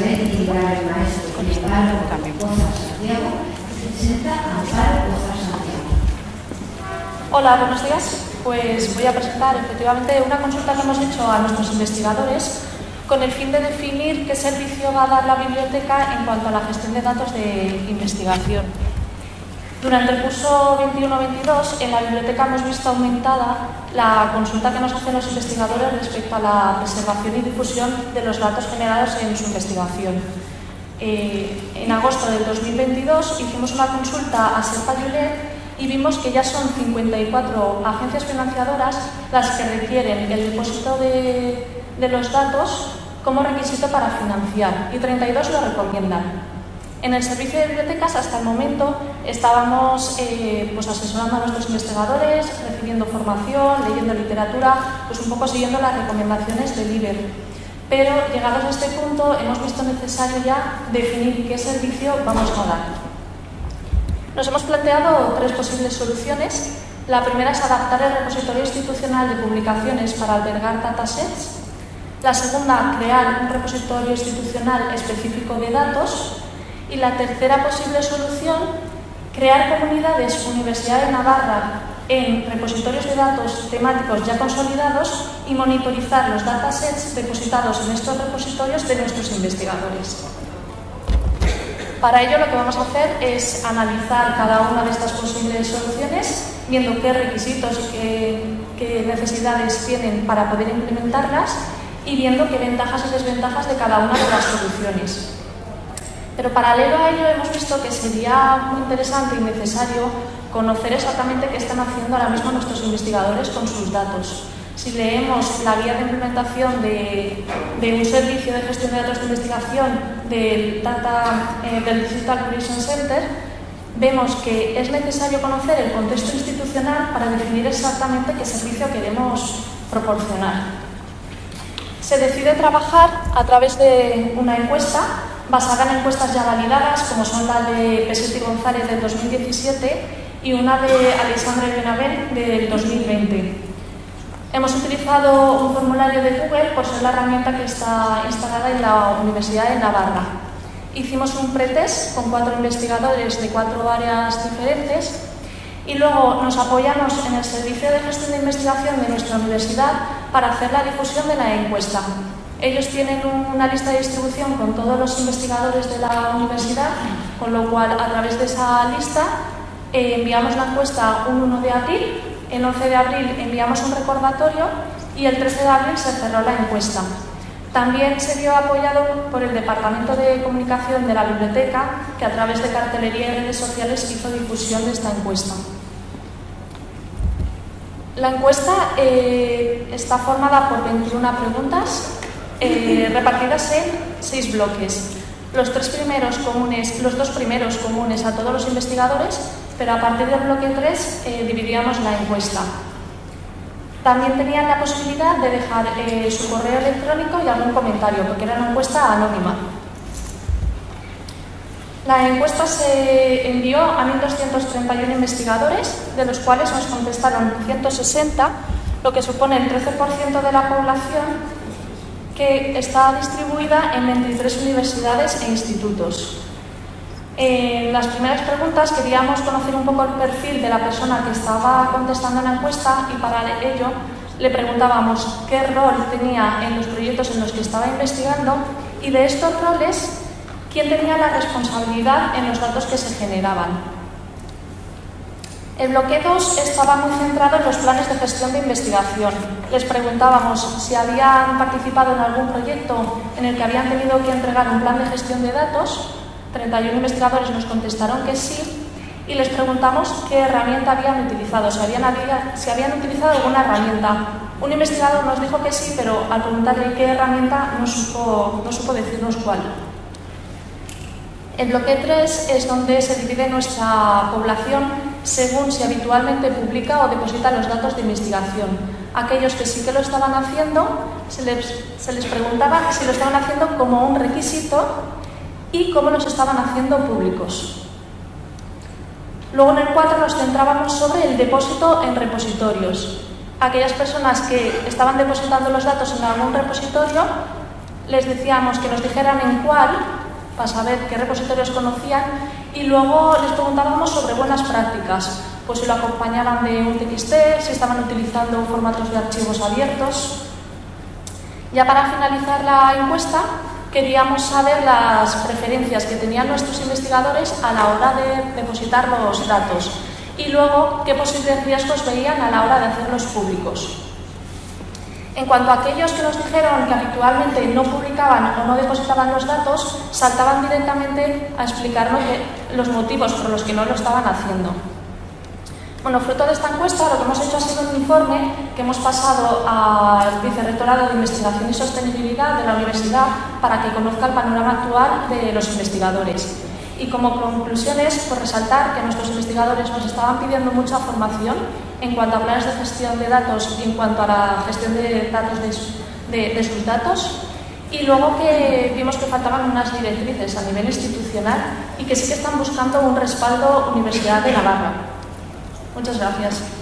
Maestro Santiago, presenta Amparo Santiago. Hola, buenos días. Pues voy a presentar efectivamente una consulta que hemos hecho a nuestros investigadores con el fin de definir qué servicio va a dar la biblioteca en cuanto a la gestión de datos de investigación. Durante el curso 21-22, en la biblioteca hemos visto aumentada la consulta que nos hacen los investigadores respecto a la preservación y difusión de los datos generados en su investigación. Eh, en agosto del 2022 hicimos una consulta a Serpa Yulet y vimos que ya son 54 agencias financiadoras las que requieren el depósito de, de los datos como requisito para financiar y 32 lo recomiendan. En el servicio de bibliotecas hasta el momento estábamos eh, pues asesorando a nuestros investigadores, recibiendo formación, leyendo literatura, pues un poco siguiendo las recomendaciones del IBER. Pero llegados a este punto hemos visto necesario ya definir qué servicio vamos a dar. Nos hemos planteado tres posibles soluciones. La primera es adaptar el repositorio institucional de publicaciones para albergar datasets. La segunda, crear un repositorio institucional específico de datos. Y la tercera posible solución, crear comunidades Universidad de Navarra en repositorios de datos temáticos ya consolidados y monitorizar los datasets depositados en estos repositorios de nuestros investigadores. Para ello lo que vamos a hacer es analizar cada una de estas posibles soluciones, viendo qué requisitos y qué, qué necesidades tienen para poder implementarlas y viendo qué ventajas y desventajas de cada una de las soluciones. Pero paralelo a ello hemos visto que sería muy interesante y necesario conocer exactamente qué están haciendo ahora mismo nuestros investigadores con sus datos. Si leemos la guía de implementación de, de un servicio de gestión de datos de investigación del, Data, eh, del Digital Collision Center, vemos que es necesario conocer el contexto institucional para definir exactamente qué servicio queremos proporcionar. Se decide trabajar a través de una encuesta basada en encuestas ya validadas, como son la de Pesetti González del 2017 y una de Alexandre Benavent del 2020. Hemos utilizado un formulario de Google por ser la herramienta que está instalada en la Universidad de Navarra. Hicimos un pretest con cuatro investigadores de cuatro áreas diferentes y luego nos apoyamos en el servicio de gestión de investigación de nuestra universidad para hacer la difusión de la encuesta. Ellos tienen una lista de distribución con todos los investigadores de la universidad, con lo cual a través de esa lista eh, enviamos la encuesta un 1 de abril, el 11 de abril enviamos un recordatorio y el 13 de abril se cerró la encuesta. También se vio apoyado por el Departamento de Comunicación de la Biblioteca, que a través de cartelería y redes sociales hizo difusión de esta encuesta. La encuesta eh, está formada por 21 preguntas eh, repartidas en seis bloques. Los, tres primeros comunes, los dos primeros comunes a todos los investigadores, pero a partir del bloque 3 eh, dividíamos la encuesta. También tenían la posibilidad de dejar eh, su correo electrónico y algún comentario, porque era una encuesta anónima. La encuesta se envió a 1.231 investigadores, de los cuales nos contestaron 160, lo que supone el 13% de la población que está distribuida en 23 universidades e institutos. En las primeras preguntas queríamos conocer un poco el perfil de la persona que estaba contestando la encuesta y para ello le preguntábamos qué rol tenía en los proyectos en los que estaba investigando y de estos roles quién tenía la responsabilidad en los datos que se generaban. El bloque 2 estaba muy centrado en los planes de gestión de investigación. Les preguntábamos si habían participado en algún proyecto en el que habían tenido que entregar un plan de gestión de datos. 31 investigadores nos contestaron que sí y les preguntamos qué herramienta habían utilizado, si habían, si habían utilizado alguna herramienta. Un investigador nos dijo que sí, pero al preguntarle qué herramienta no supo, no supo decirnos cuál. El bloque 3 es donde se divide nuestra población según si habitualmente publica o deposita los datos de investigación. Aquellos que sí que lo estaban haciendo, se les, se les preguntaba si lo estaban haciendo como un requisito y cómo los estaban haciendo públicos. Luego en el 4 nos centrábamos sobre el depósito en repositorios. Aquellas personas que estaban depositando los datos en algún repositorio, les decíamos que nos dijeran en cuál, para saber qué repositorios conocían, y luego les preguntábamos sobre buenas prácticas, pues si lo acompañaban de un TXT, si estaban utilizando formatos de archivos abiertos. Ya para finalizar la encuesta, queríamos saber las preferencias que tenían nuestros investigadores a la hora de depositar los datos y luego qué posibles riesgos veían a la hora de hacerlos públicos. En cuanto a aquellos que nos dijeron que habitualmente no publicaban o no depositaban los datos, saltaban directamente a explicarnos los motivos por los que no lo estaban haciendo. Bueno, fruto de esta encuesta, lo que hemos hecho ha sido un informe que hemos pasado al Vicerrectorado de Investigación y Sostenibilidad de la Universidad para que conozca el panorama actual de los investigadores. Y como conclusiones, por resaltar que nuestros investigadores nos estaban pidiendo mucha formación en cuanto a planes de gestión de datos y en cuanto a la gestión de datos de, sus datos. Y luego que vimos que faltaban unas directrices a nivel institucional y que sí que están buscando un respaldo Universidad de Navarra. Muchas gracias.